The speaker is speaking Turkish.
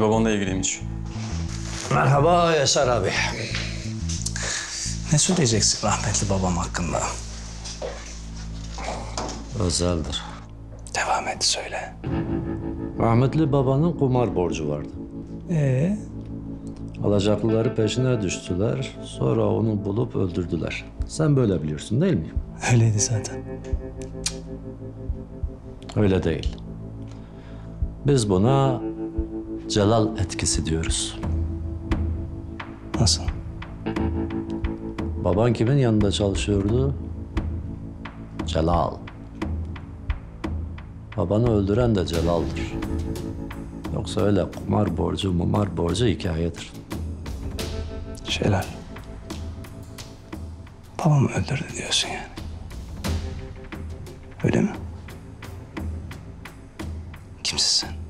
Babanla ilgiliymiş. Merhaba Yaşar abi. Ne söyleyeceksin rahmetli babam hakkında? Özeldir. Devam et söyle. Rahmetli babanın kumar borcu vardı. Ee, Alacaklıları peşine düştüler. Sonra onu bulup öldürdüler. Sen böyle biliyorsun değil mi? öyleydi zaten. Öyle değil. Biz buna celal etkisi diyoruz. Nasıl? Baban kimin yanında çalışıyordu? Celal. Babanı öldüren de Celal'dır. Yoksa öyle kumar borcu, mumar borcu hikayedir. Celal. Babamı öldürdü diyorsun yani. Öyle mi? Kimsin sen?